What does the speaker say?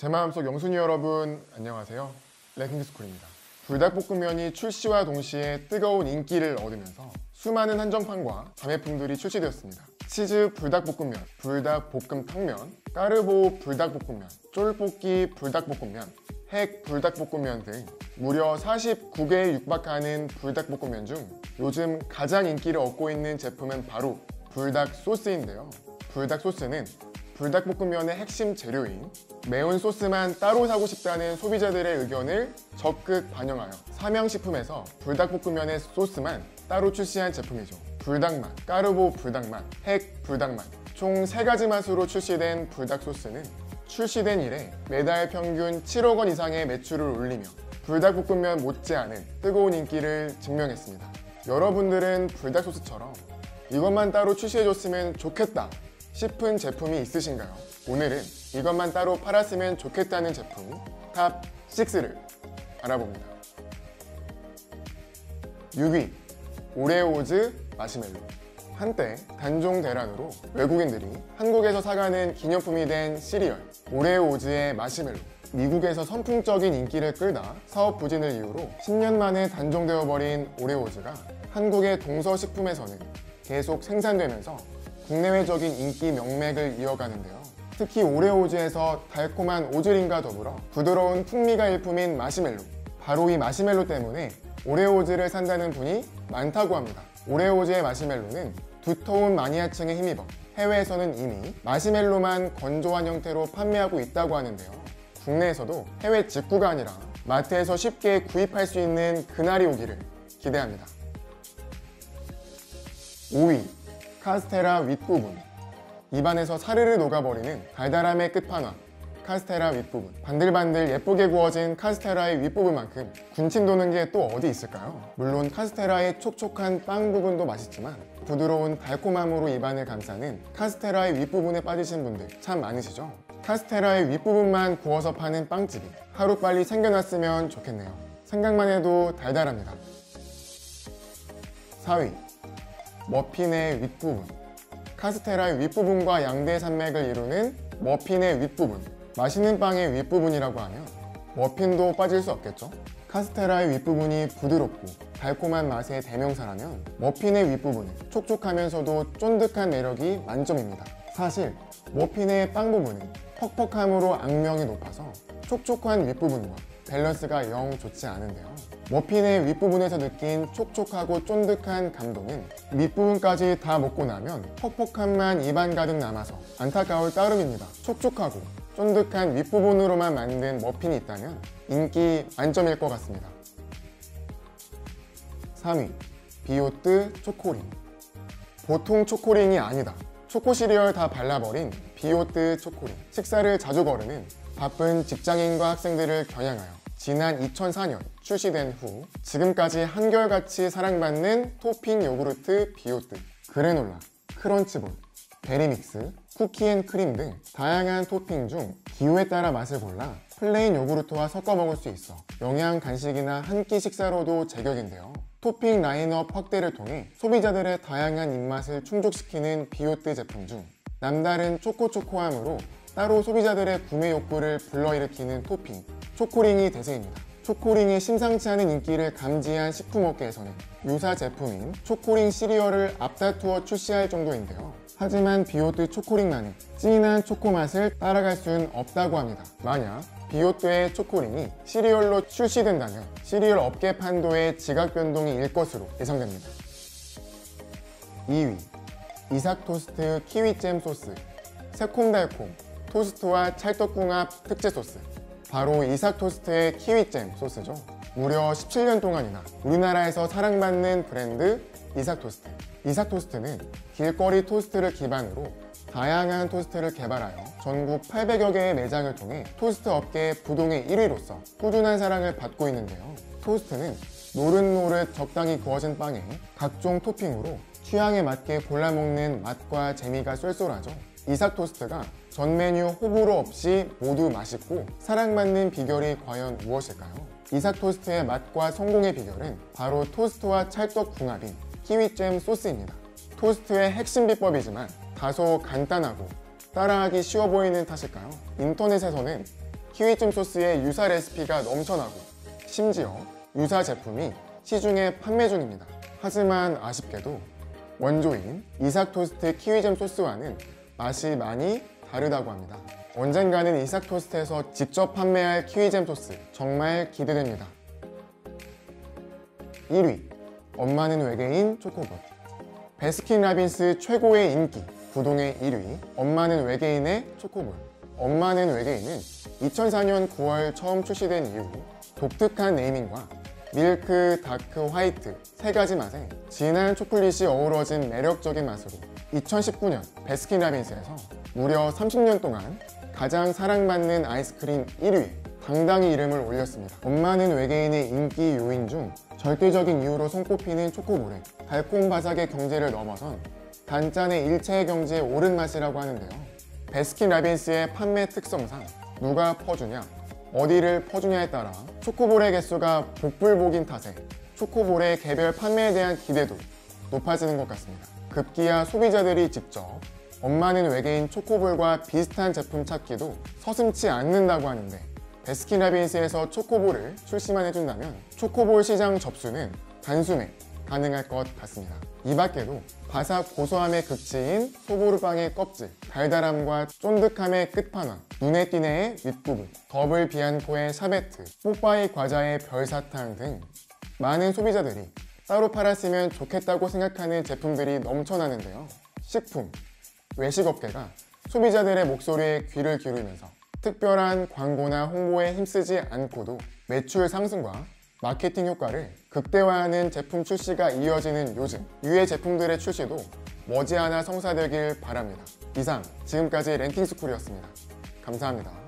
제 마음속 영순이 여러분 안녕하세요. 레킹스쿨입니다. 불닭볶음면이 출시와 동시에 뜨거운 인기를 얻으면서 수많은 한정판과 자매품들이 출시되었습니다. 치즈 불닭볶음면, 불닭볶음탕면, 까르보 불닭볶음면, 쫄볶이 불닭볶음면, 핵 불닭볶음면 등 무려 49개에 육박하는 불닭볶음면 중 요즘 가장 인기를 얻고 있는 제품은 바로 불닭 소스인데요. 불닭 소스는 불닭볶음면의 핵심 재료인 매운 소스만 따로 사고 싶다는 소비자들의 의견을 적극 반영하여 삼양식품에서 불닭볶음면의 소스만 따로 출시한 제품이죠. 불닭맛, 까르보 불닭맛, 핵 불닭맛 총 3가지 맛으로 출시된 불닭 소스는 출시된 이래 매달 평균 7억 원 이상의 매출을 올리며 불닭볶음면 못지않은 뜨거운 인기를 증명했습니다. 여러분들은 불닭 소스처럼 이것만 따로 출시해줬으면 좋겠다 싶은 제품이 있으신가요? 오늘은 이것만 따로 팔았으면 좋겠다는 제품 top 6를 알아봅니다. 6위 오레오즈 마시멜로 한때 단종 대란으로 외국인들이 한국에서 사가는 기념품이 된 시리얼 오레오즈의 마시멜로 미국에서 선풍적인 인기를 끌다 사업 부진을 이유로 10년 만에 단종되어 버린 오레오즈가 한국의 동서식품에서는 계속 생산되면서 국내외적인 인기 명맥을 이어가는데요. 특히 오레오즈에서 달콤한 오즈린과 더불어 부드러운 풍미가 일품인 마시멜로 바로 이 마시멜로 때문에 오레오즈를 산다는 분이 많다고 합니다. 오레오즈의 마시멜로는 두터운 마니아층에 힘입어 해외에서는 이미 마시멜로만 건조한 형태로 판매하고 있다고 하는데요. 국내에서도 해외 직구가 아니라 마트에서 쉽게 구입할 수 있는 그날이 오기를 기대합니다. 5위 카스테라 윗부분. 입안에서 사르르 녹아버리는 달달함의 끝판왕 카스테라 윗부분. 반들반들 예쁘게 구워진 카스테라의 윗부분만큼 군침 도는 게 또 어디 있을까요? 물론 카스테라의 촉촉한 빵 부분도 맛있지만 부드러운 달콤함으로 입안을 감싸는 카스테라의 윗부분에 빠지신 분들 참 많으시죠? 카스테라의 윗부분만 구워서 파는 빵집이 하루빨리 생겨났으면 좋겠네요. 생각만 해도 달달합니다. 4위 머핀의 윗부분. 카스테라의 윗부분과 양대 산맥을 이루는 머핀의 윗부분. 맛있는 빵의 윗부분이라고 하면 머핀도 빠질 수 없겠죠? 카스테라의 윗부분이 부드럽고 달콤한 맛의 대명사라면 머핀의 윗부분은 촉촉하면서도 쫀득한 매력이 만점입니다. 사실 머핀의 빵 부분은 퍽퍽함으로 악명이 높아서 촉촉한 윗부분과 밸런스가 영 좋지 않은데요 머핀의 윗부분에서 느낀 촉촉하고 쫀득한 감동은 밑부분까지 다 먹고 나면 퍽퍽함만 입안 가득 남아서 안타까울 따름입니다. 촉촉하고 쫀득한 윗부분으로만 만든 머핀이 있다면 인기 만점일 것 같습니다. 3위 비오트 초코링. 보통 초코링이 아니다. 초코 시리얼 다 발라버린 비오트 초코링. 식사를 자주 거르는 바쁜 직장인과 학생들을 겨냥하여 지난 2004년 출시된 후 지금까지 한결같이 사랑받는 토핑 요구르트 비오트 그래놀라, 크런치볼, 베리믹스, 쿠키앤크림 등 다양한 토핑 중 기호에 따라 맛을 골라 plain 요구르트와 섞어 먹을 수 있어 영양 간식이나 한 끼 식사로도 제격인데요. 토핑 라인업 확대를 통해 소비자들의 다양한 입맛을 충족시키는 비오트 제품 중 남다른 초코초코함으로 따로 소비자들의 구매 욕구를 불러일으키는 토핑 초코링이 대세입니다. 초코링의 심상치 않은 인기를 감지한 식품업계에서는 유사 제품인 초코링 시리얼을 앞다투어 출시할 정도인데요. 하지만 비오트 초코링만의 진한 초코 맛을 따라갈 수는 없다고 합니다. 만약 비오트의 초코링이 시리얼로 출시된다면 시리얼 업계 판도의 지각 변동이 일 것으로 예상됩니다. 2위 이삭 토스트 키위잼 소스 새콤달콤 토스트와 찰떡궁합 특제 소스 바로 이삭 토스트의 키위잼 소스죠. 무려 17년 동안이나 우리나라에서 사랑받는 브랜드 이삭 토스트. 이삭 토스트는 길거리 토스트를 기반으로 다양한 토스트를 개발하여 전국 800여 개의 매장을 통해 토스트 업계의 부동의 1위로서 꾸준한 사랑을 받고 있는데요. 토스트는 노릇노릇 적당히 구워진 빵에 각종 토핑으로 취향에 맞게 골라 먹는 맛과 재미가 쏠쏠하죠. 이삭 토스트가 전 메뉴 호불호 없이 모두 맛있고 사랑받는 비결이 과연 무엇일까요? 이삭 토스트의 맛과 성공의 비결은 바로 토스트와 찰떡 궁합인 키위잼 소스입니다. 토스트의 핵심 비법이지만 다소 간단하고 따라하기 쉬워 보이는 탓일까요? 인터넷에서는 키위잼 소스의 유사 레시피가 넘쳐나고 심지어 유사 제품이 시중에 판매 중입니다. 하지만 아쉽게도 원조인 이삭 토스트 키위잼 소스와는 맛이 많이 다르다고 합니다. 언젠가는 이삭 토스트에서 직접 판매할 키위잼 소스 정말 기대됩니다. 1위 엄마는 외계인 초코볼 베스킨라빈스 최고의 인기 부동의 1위 엄마는 외계인의 초코볼 엄마는 외계인은 2004년 9월 처음 출시된 이후 독특한 naming과 밀크, 다크, 화이트 세 가지 맛에 진한 초콜릿이 어우러진 매력적인 맛으로 2019년 베스킨라빈스에서 무려 30년 동안 가장 사랑받는 아이스크림 1위에 당당히 이름을 올렸습니다. 엄마는 외계인의 인기 요인 중 절대적인 이유로 손꼽히는 초코볼에 달콤 바삭의 경제를 넘어선 단짠의 일체의 경제에 오른 맛이라고 하는데요. 베스킨라빈스의 판매 특성상 누가 퍼주냐, 어디를 퍼주냐에 따라 초코볼의 개수가 복불복인 탓에 초코볼의 개별 판매에 대한 기대도 높아지는 것 같습니다. 급기야 소비자들이 직접 엄마는 외계인 초코볼과 비슷한 제품 찾기도 서슴치 않는다고 하는데 베스킨라빈스에서 초코볼을 출시만 해준다면 초코볼 시장 접수는 단숨에 가능할 것 같습니다. 이 밖에도 바삭 고소함의 극치인 소보르빵의 껍질, 달달함과 쫀득함의 끝판왕, 누네띠네의 윗부분, 더블 비안코의 샤베트, 뽀빠이 과자의 별사탕 등 많은 소비자들이 따로 팔았으면 좋겠다고 생각하는 제품들이 넘쳐나는데요. 식품, 외식업계가 소비자들의 목소리에 귀를 기울이면서 특별한 광고나 홍보에 힘쓰지 않고도 매출 상승과 마케팅 효과를 극대화하는 제품 출시가 이어지는 요즘 유해 제품들의 출시도 머지않아 성사되길 바랍니다. 이상 지금까지 랭킹스쿨이었습니다. 감사합니다.